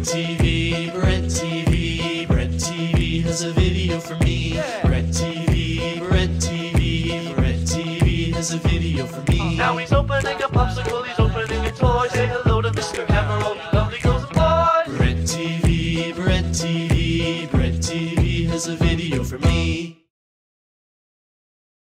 Brent TV, Brent TV, Brent TV has a video for me. Brent TV, Brent TV, Brent TV has a video for me. Now he's opening a popsicle, he's opening a toy. Say hello to Mr. Emerald, lovely girls and boys. Brent TV, Brent TV, Brent TV has a video for me.